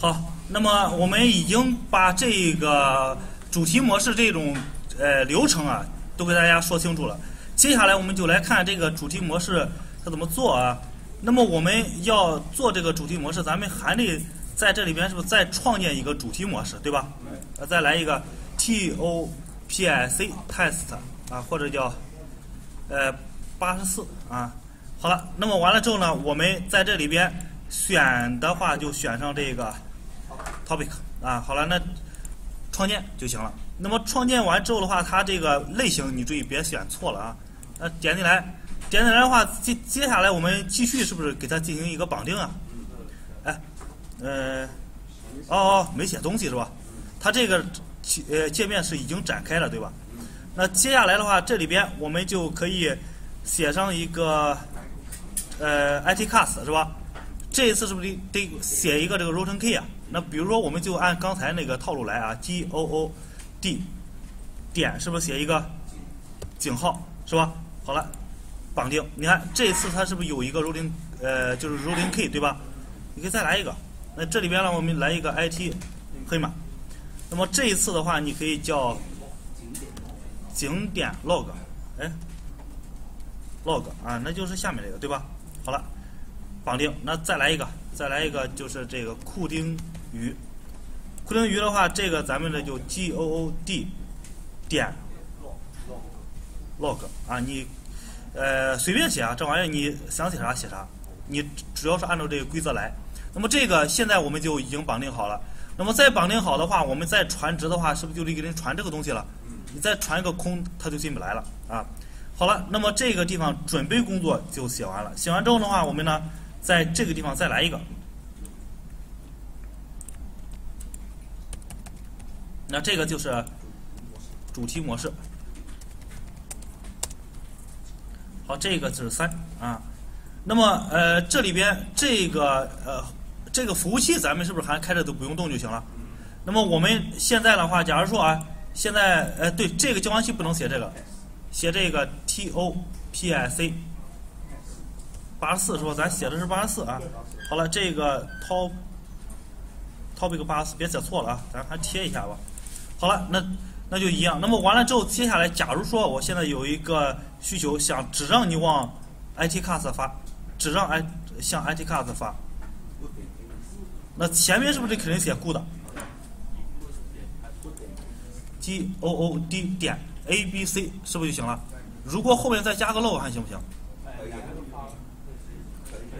好，那么我们已经把这个主题模式这种呃流程啊，都给大家说清楚了。接下来我们就来看这个主题模式它怎么做啊。那么我们要做这个主题模式，咱们还得在这里边是不是再创建一个主题模式，对吧？呃，再来一个 T O P I C test 啊，或者叫呃八十四啊。好了，那么完了之后呢，我们在这里边选的话就选上这个 topic 啊。好了，那创建就行了。那么创建完之后的话，它这个类型你注意别选错了啊。那点进来。点进来的话，接接下来我们继续是不是给它进行一个绑定啊？哎，呃，哦哦，没写东西是吧？它这个呃界面是已经展开了对吧？那接下来的话，这里边我们就可以写上一个呃 itcast 是吧？这一次是不是得得写一个这个 rotation key 啊？那比如说我们就按刚才那个套路来啊，g o o d 点是不是写一个井号是吧？好了。绑定，你看这一次它是不是有一个 routing 呃，就是 routing key 对吧？你可以再来一个。那这里边呢，我们来一个 IT 黑马。那么这一次的话，你可以叫景点 log，哎，log 啊，那就是下面这个对吧？好了，绑定。那再来一个，再来一个就是这个库丁鱼。库丁鱼的话，这个咱们这就 GOOD 点 log 啊，你。呃，随便写啊，这玩意儿你想写啥写啥，你主要是按照这个规则来。那么这个现在我们就已经绑定好了。那么再绑定好的话，我们再传值的话，是不是就得给人传这个东西了？你再传一个空，它就进不来了啊。好了，那么这个地方准备工作就写完了。写完之后的话，我们呢在这个地方再来一个。那这个就是主题模式。好，这个是三啊，那么呃，这里边这个呃，这个服务器咱们是不是还开着都不用动就行了？那么我们现在的话，假如说啊，现在呃，对这个交换器不能写这个，写这个 T O P I C 八十四是吧？咱写的是八十四啊。好了，这个 Top Topic 八十四别写错了啊，咱还贴一下吧。好了，那。那就一样。那么完了之后，接下来，假如说我现在有一个需求，想只让你往 itcast 发，只让 i 向 itcast 发，那前面是不是肯定写 good？g o o d 点 a b c 是不是就行了？如果后面再加个 log 还行不行？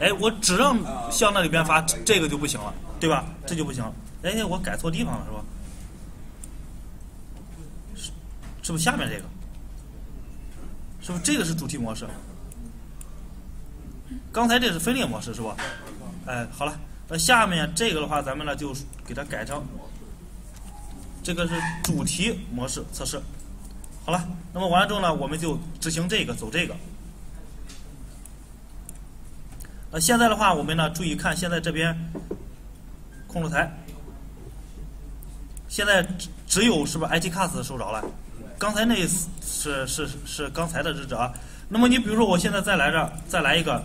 哎，我只让向那里边发，这个就不行了，对吧？这就不行了。哎，我改错地方了，是吧？是不是下面这个？是不是这个是主题模式？刚才这是分裂模式是吧？哎，好了，那下面这个的话，咱们呢就给它改成这个是主题模式测试。好了，那么完了之后呢，我们就执行这个，走这个。那现在的话，我们呢注意看，现在这边控制台，现在只只有是不是 itcast 收着了？刚才那是是是刚才的日志啊，那么你比如说我现在再来这再来一个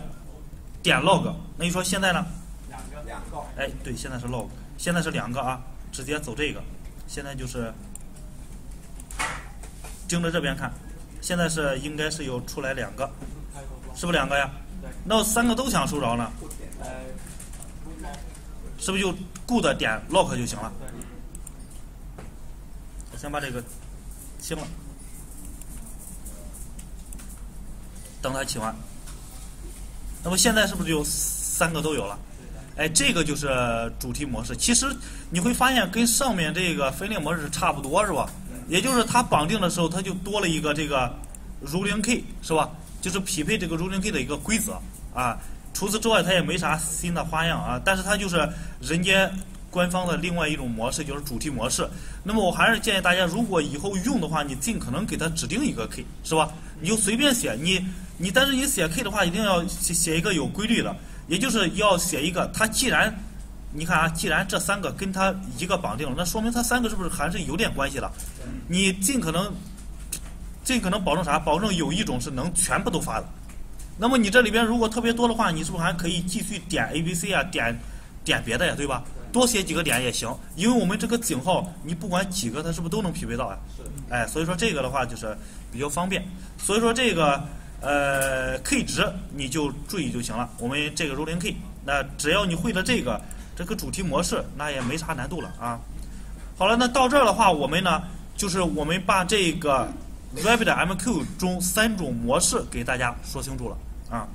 点 log，那你说现在呢？两个两个。哎，对，现在是 log，现在是两个啊，直接走这个，现在就是盯着这边看，现在是应该是有出来两个，是不是两个呀？那三个都想收着呢？是不是就 good 点 lock 就行了？我先把这个。行了，等它起完。那么现在是不是就三个都有了？哎，这个就是主题模式。其实你会发现跟上面这个分裂模式差不多，是吧？也就是它绑定的时候，它就多了一个这个 ruling key，是吧？就是匹配这个 ruling key 的一个规则啊。除此之外，它也没啥新的花样啊。但是它就是人家。官方的另外一种模式就是主题模式。那么我还是建议大家，如果以后用的话，你尽可能给它指定一个 K，是吧？你就随便写，你你但是你写 K 的话，一定要写写一个有规律的，也就是要写一个。它既然你看啊，既然这三个跟它一个绑定了，那说明它三个是不是还是有点关系的？你尽可能尽可能保证啥？保证有一种是能全部都发的。那么你这里边如果特别多的话，你是不是还可以继续点 A、B、C 啊，点点别的呀，对吧？多写几个点也行，因为我们这个井号你不管几个，它是不是都能匹配到啊？是。哎，所以说这个的话就是比较方便。所以说这个呃 K 值你就注意就行了。我们这个 rolling K，那只要你会了这个这个主题模式，那也没啥难度了啊。好了，那到这儿的话，我们呢就是我们把这个 Rabbit MQ 中三种模式给大家说清楚了啊。